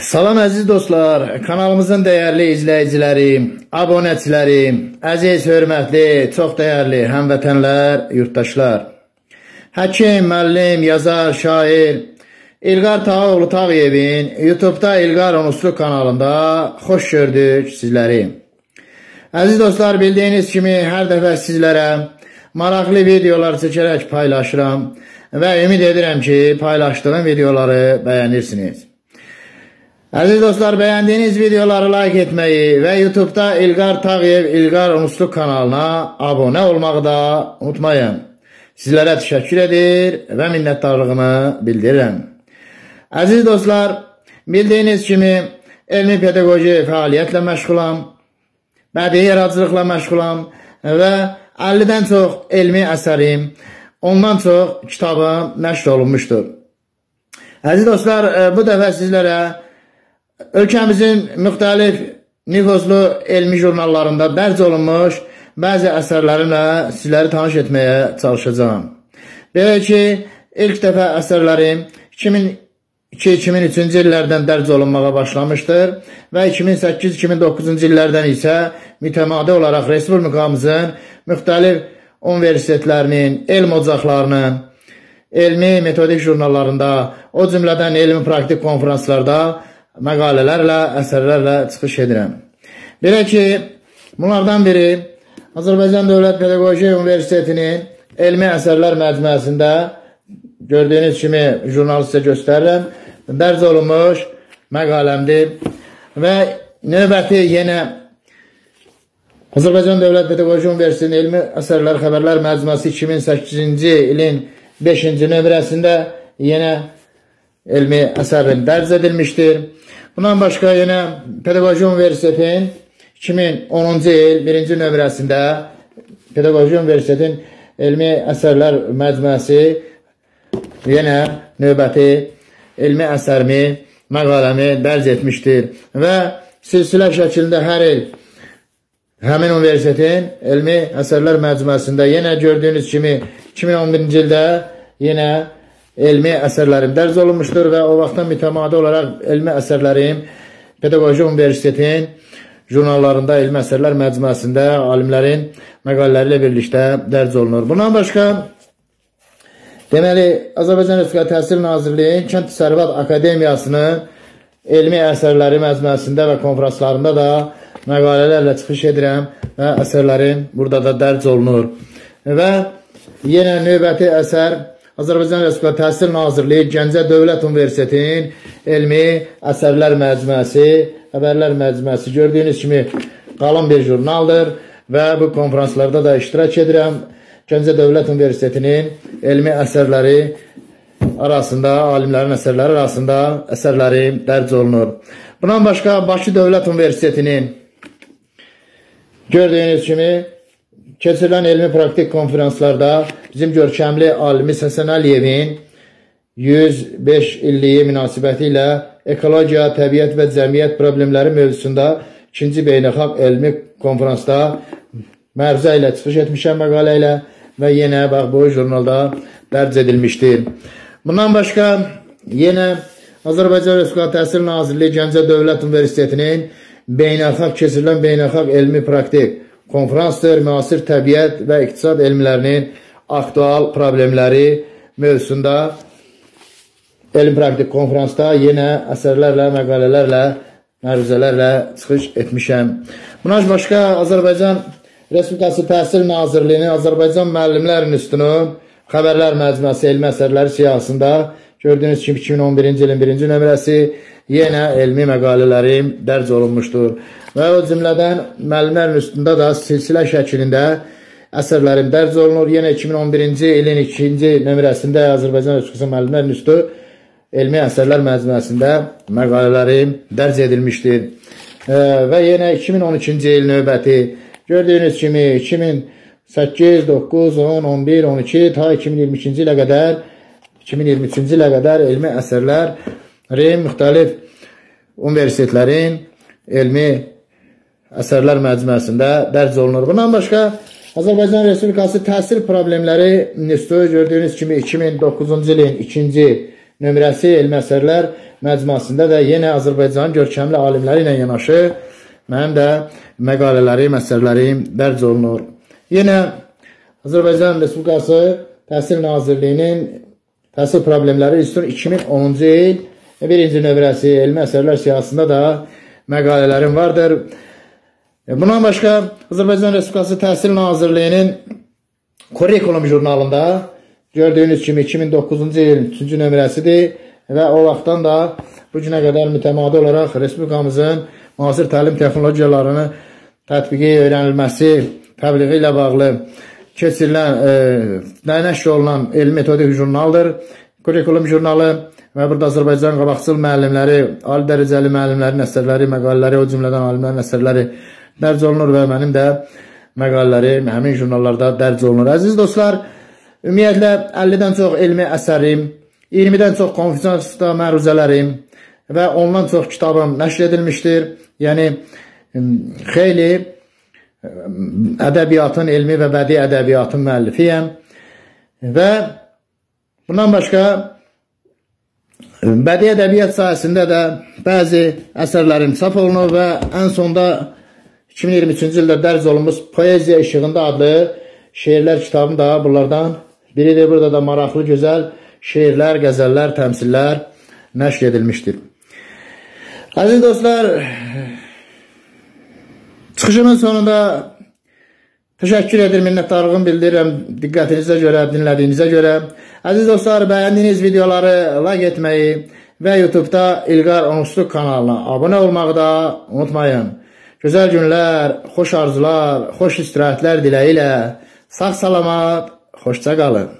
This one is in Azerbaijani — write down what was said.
Salam əziz dostlar, kanalımızın dəyərli izləyiciləri, abunəçiləri, əziz, hörmətli, çox dəyərli həmvətənlər, yurttaşlar. Həkim, müəllim, yazar, şair İlqar Tağoğlu Tağıyevin YouTube-da İlqar Onuslu kanalında xoş gördük sizləri. Əziz dostlar, bildiyiniz kimi hər dəfə sizlərə maraqlı videolar çəkərək paylaşıram və ümid edirəm ki, paylaşdığım videoları bəyənirsiniz. Əziz dostlar, bəyəndiyiniz videoları like etməyi və YouTube-da İlqar Tağyev İlqar Unuslu kanalına abunə olmağı da unutmayın. Sizlərə təşəkkür edir və minnətdarlığımı bildirirəm. Əziz dostlar, bildiyiniz kimi elmi pedaqoji fəaliyyətlə məşğulam, bədii yaradıcılıqla məşğulam və 50-dən çox elmi əsərim, ondan çox kitabım nəşr olunmuşdur. Əziz dostlar, bu dəfə sizlərə ölkəmizin müxtəlif nüfuzlu elmi jurnallarında dərc olunmuş bəzi əsərlərimlə sizləri tanış etməyə çalışacağam. Belə ki, ilk dəfə əsərlərim 2002-2003-cü illərdən dərc olunmağa başlamışdır və 2008-2009-cu illərdən isə mütəmadi olaraq Respublikamızın müxtəlif universitetlərinin, elm ocaqlarının, elmi metodik jurnallarında, o cümlədən elmi praktik konferanslarda məqalələrlə, əsərlərlə çıxış edirəm. Belə ki, bunlardan biri Azərbaycan Dövlət Pedaqoji Universitetinin elmi əsərlər məcmuəsində gördüyünüz kimi jurnal sizə göstərirəm. Dərc olunmuş məqaləmdir və növbəti yenə Azərbaycan Dövlət Pedaqoji Universitetinin elmi əsərlər xəbərlər məcmuəsi 2008-ci ilin 5-ci nömrəsində yenə elmi əsərin dərc edilmişdir. Bundan başqa yenə Pedaqoji Universitetin 2010-cu il 1-ci nömrəsində Pedaqoji Universitetin elmi əsərlər məcmuəsi yenə növbəti elmi əsərimi, məqaləmi dərc etmişdir və silsilə şəklində hər il həmin universitetin elmi əsərlər məcmuəsində yenə gördüyünüz kimi 2011-ci ildə yenə elmi əsərlərim dərc olunmuşdur və o vaxtdan mütəmadi olaraq elmi əsərlərim Pedaqoji Universitetin jurnallarında, elmi əsərlər məcmuəsində alimlərin məqalələri ilə birlikdə dərc olunur. Bundan başqa deməli Azərbaycan Respublikası Təhsil Nazirliyi Kənd Təsərrüfat Akademiyasının elmi əsərləri məcmuəsində və konferanslarında da məqalələrlə çıxış edirəm və əsərlərim burada da dərc olunur. Və yenə növbəti əsər Azərbaycan Respublika Təhsil Nazirliyi Gəncə Dövlət Universitetinin elmi əsərlər məcmuəsi, xəbərlər məcmuəsi gördüyünüz kimi qalın bir jurnaldır və bu konferanslarda da iştirak edirəm. Gəncə Dövlət Universitetinin elmi əsərləri arasında, alimlərin əsərləri arasında əsərləri dərc olunur. Bundan başqa Bakı Dövlət Universitetinin gördüyünüz kimi keçirilən elmi praktik konferanslarda bizim görkəmli alimiz Həsən Əliyevin 105 illiyi münasibəti ilə ekologiya, təbiət və cəmiyyət problemləri mövzusunda ikinci beynəlxalq elmi konferansda məruzə ilə çıxış etmişəm məqalə ilə və yenə bax bu jurnalda dərc edilmişdir. Bundan başqa yenə Azərbaycan Respublikası Təhsil Nazirliyi Gəncə Dövlət Universitetinin beynəlxalq keçirilən beynəlxalq elmi praktik konferansdır, müasir təbiət və iqtisad elmlərinin aktual problemləri mövzusunda elm praktik konferansda yenə əsərlərlə, məqalələrlə, məruzələrlə çıxış etmişəm. Bundan başqa Azərbaycan Respublikası Təhsil Nazirliyinin Azərbaycan Müəllimlər İnstitutunun xəbərlər məcmuəsi elmi əsərləri siyahısında gördüyünüz kimi 2011-ci ilin birinci nömrəsi yenə elmi məqalələrim dərc olunmuşdur. Və o cümlədən müəllimlərin üstündə da silsilə şəklində əsərlərim dərc olunur. Yenə 2011-ci ilin ikinci nömrəsində Azərbaycan Respublikası müəllimlərin üstü elmi əsərlər məcmuəsində məqalələrim dərc edilmişdir. Və yenə 2012-ci il növbəti gördüyünüz kimi 2008, 9, 10, 11, 12 ta 2022-ci ilə qədər 2023-cü ilə qədər elmi əsərlərin müxtəlif universitetlərin elmi əsərlər məcmuəsində dərc olunur. Bundan başqa Azərbaycan Respublikası Təhsil Problemləri İnstitutu gördüyünüz kimi 2009-cu ilin 2-ci nömrəsi elmi əsərlər məcmuasında da yenə Azərbaycanın görkəmli alimləri ilə yanaşı mənim də məqalələrim, əsərlərim dərc olunur. Yenə Azərbaycan Respublikası Təhsil Nazirliyinin Təhsil Problemləri İnstitutunun 2010-cu il birinci nömrəsi elmi əsərlər siyasında da məqalələrim vardır. Bundan başqa Azərbaycan Respublikası Təhsil Nazirliyinin Kurikulum jurnalında gördüyünüz kimi 2009-cu ilin 3-cü nömrəsidir və o vaxtdan da bu günə qədər mütəmadi olaraq Respublikamızın müasir təlim texnologiyalarını tətbiqi öyrənilməsi, təbliği ilə bağlı keçirilən, e, nəşr olunan elmi metodik jurnaldır. Kurikulum jurnalı və burada Azərbaycan qabaqcıl müəllimləri, ali dərəcəli müəllimlərin əsərləri, məqalələri, o cümlədən alimlərin əsərləri dərc olunur və mənim də məqalələrim həmin jurnallarda dərc olunur. Əziz dostlar, ümumiyyətlə 50-dən çox elmi əsərim, 20-dən çox konferansda məruzələrim və ondan çox kitabım nəşr edilmişdir. Yəni xeyli ədəbiyyatın, elmi və bədii ədəbiyyatın müəllifiyəm və bundan başqa Bədii ədəbiyyat sahəsində də bəzi əsərlərim çap olunur və ən sonda 2023-cü ildə dərc olunmuş Poeziya İşığında adlı şeirlər kitabım da bunlardan biridir. Burada da maraqlı, gözəl şeirlər, qəzəllər, təmsillər nəşr edilmişdir. Əziz dostlar, çıxışımın sonunda təşəkkür edir, minnətdarlığımı bildirirəm diqqətinizə görə, dinlədiyinizə görə. Əziz dostlar, bəyəndiyiniz videoları like etməyi və YouTube-da İlqar Onsluq kanalına abunə olmağı da unutmayın. Gözəl günlər, xoş arzular, xoş istirahətlər diləyi ilə sağ salamat, xoşça qalın.